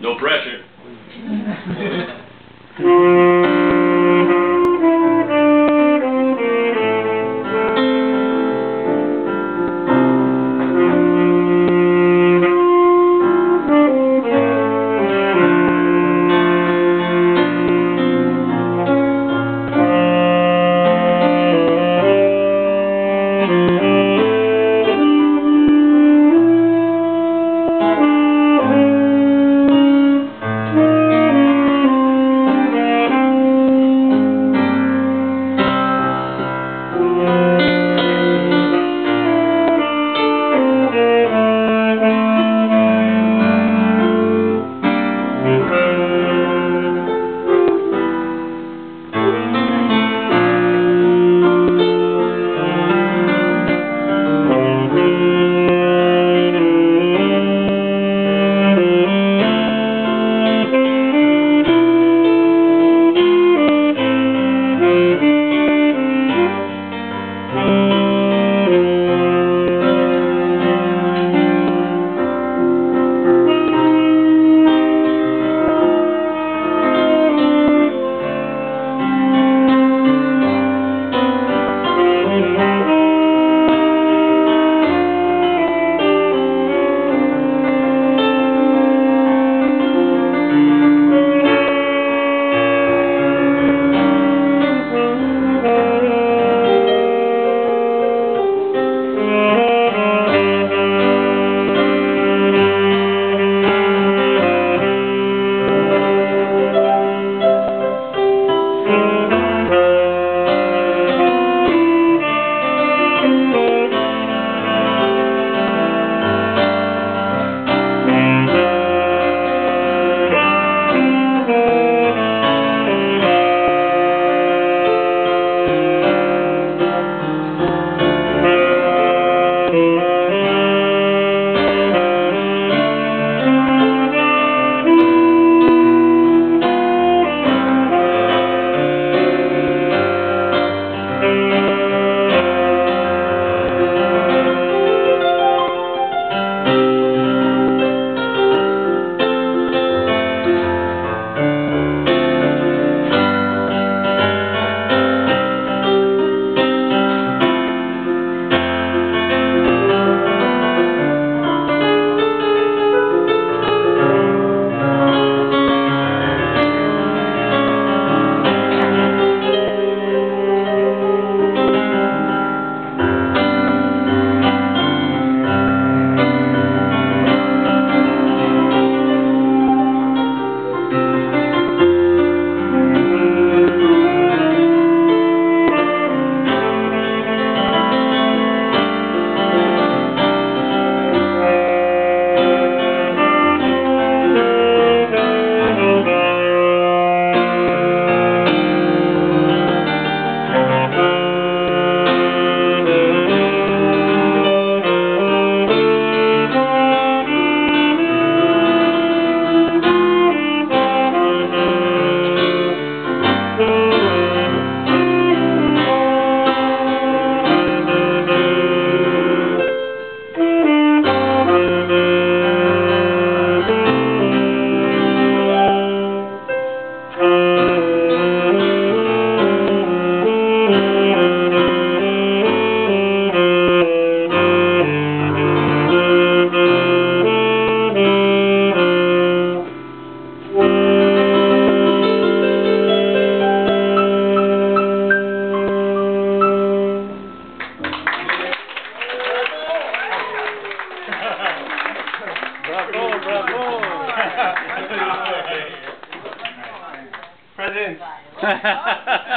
No pressure. Bravo, bravo. Presents.